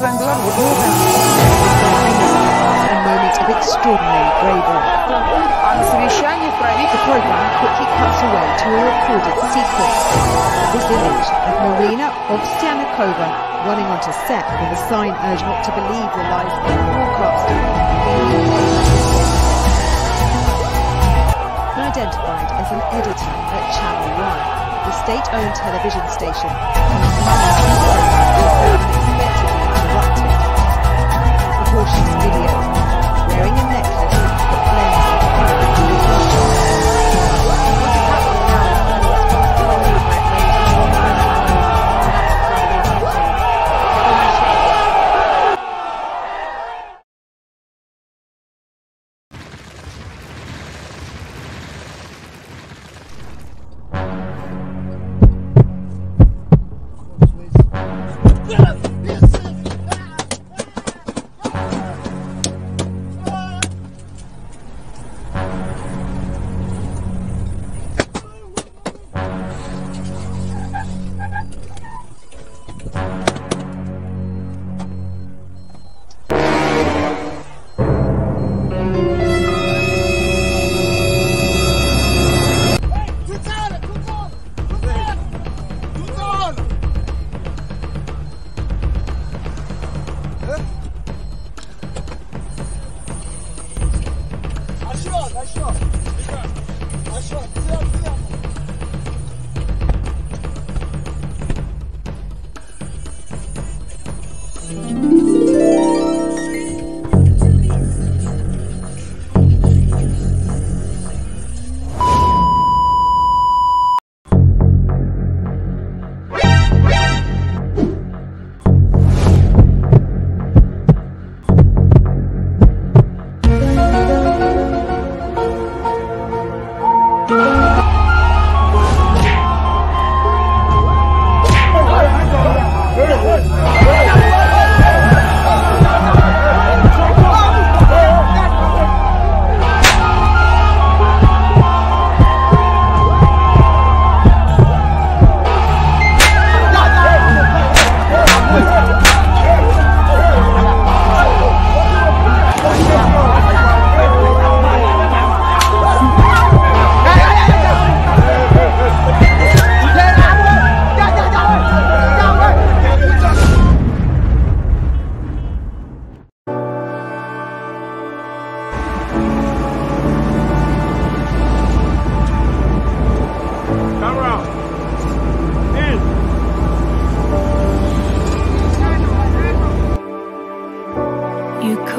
Wrangler would move out. A moment of extraordinary bravery. The program quickly cuts away to a recorded sequence. This image of Marina Ovsyannikova running onto set with a sign urging not to believe the lies being broadcast identified as an editor at Channel 1, the state-owned television station. Before she's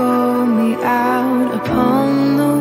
Call me out upon the